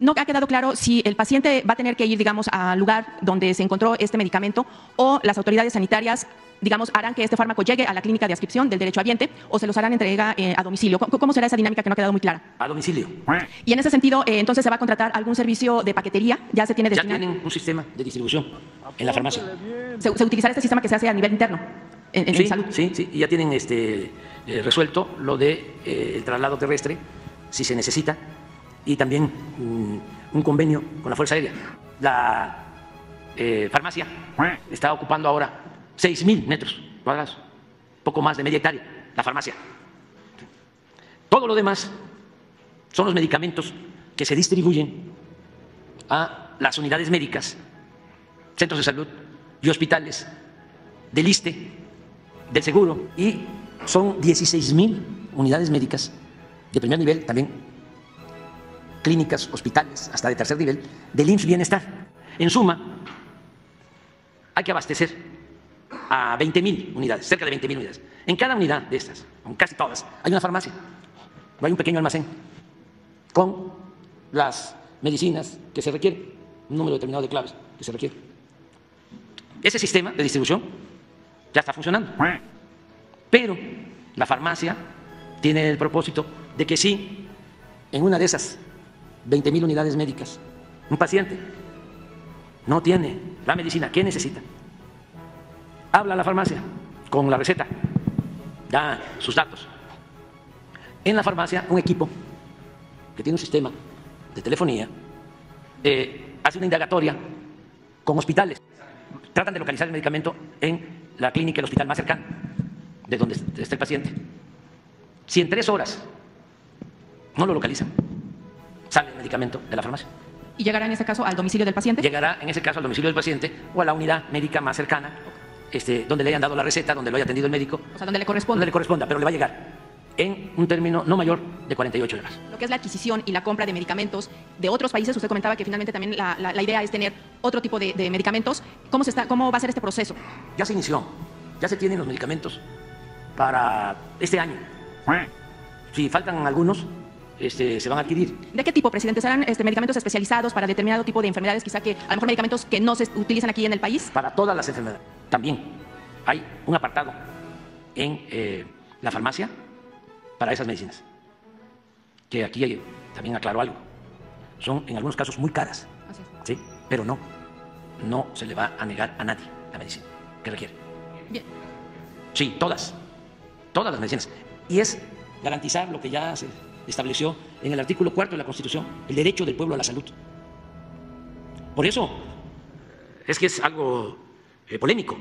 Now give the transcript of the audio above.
No ha quedado claro si el paciente va a tener que ir, digamos, al lugar donde se encontró este medicamento o las autoridades sanitarias, digamos, harán que este fármaco llegue a la clínica de adscripción del derecho habiente o se los harán entrega eh, a domicilio. ¿Cómo, ¿Cómo será esa dinámica que no ha quedado muy clara? A domicilio. Y en ese sentido, eh, entonces se va a contratar algún servicio de paquetería, ya se tiene Ya destinado. tienen un sistema de distribución en la farmacia. Se, se utilizará este sistema que se hace a nivel interno en, en Sí, salud. sí, sí, y ya tienen este, eh, resuelto lo de eh, el traslado terrestre, si se necesita, y también mm, un convenio con la Fuerza Aérea. La eh, farmacia está ocupando ahora 6.000 metros cuadrados, poco más de media hectárea, la farmacia. Todo lo demás son los medicamentos que se distribuyen a las unidades médicas, centros de salud y hospitales del ISTE, del seguro, y son 16 mil unidades médicas de primer nivel, también clínicas, hospitales, hasta de tercer nivel, del IMSS Bienestar. En suma, hay que abastecer a 20 mil unidades, cerca de 20 mil unidades. En cada unidad de estas, en casi todas, hay una farmacia, o hay un pequeño almacén con las medicinas que se requieren, un número determinado de claves que se requieren. Ese sistema de distribución ya está funcionando. Pero la farmacia tiene el propósito de que si en una de esas 20.000 unidades médicas un paciente no tiene la medicina que necesita, habla a la farmacia con la receta, da sus datos. En la farmacia un equipo que tiene un sistema de telefonía eh, hace una indagatoria con hospitales. Tratan de localizar el medicamento en la clínica, el hospital más cercano de donde está el paciente. Si en tres horas no lo localizan, sale el medicamento de la farmacia. Y llegará en ese caso al domicilio del paciente. Llegará en ese caso al domicilio del paciente o a la unidad médica más cercana, este, donde le hayan dado la receta, donde lo haya atendido el médico, O sea, donde le donde corresponde. le corresponda, pero le va a llegar en un término no mayor de 48 horas. Lo que es la adquisición y la compra de medicamentos de otros países, usted comentaba que finalmente también la, la- la idea es tener otro tipo de, de medicamentos. ¿Cómo, se está, ¿Cómo va a ser este proceso? Ya se inició, ya se tienen los medicamentos para este año. Si faltan algunos, este, se van a adquirir. ¿De qué tipo, presidente? ¿Serán este, medicamentos especializados para determinado tipo de enfermedades? Quizá que a lo mejor medicamentos que no se utilizan aquí en el país. para todas las enfermedades. También hay un apartado en eh, la farmacia para esas medicinas. Que aquí hay- también aclaro algo. Son en algunos casos muy caras. ¿sí? Pero no, no se le va a negar a nadie la medicina que requiere. Bien. Sí, todas, todas las medicinas. Y es garantizar lo que ya se estableció en el artículo cuarto de la Constitución, el derecho del pueblo a la salud. Por eso es que es algo eh, polémico.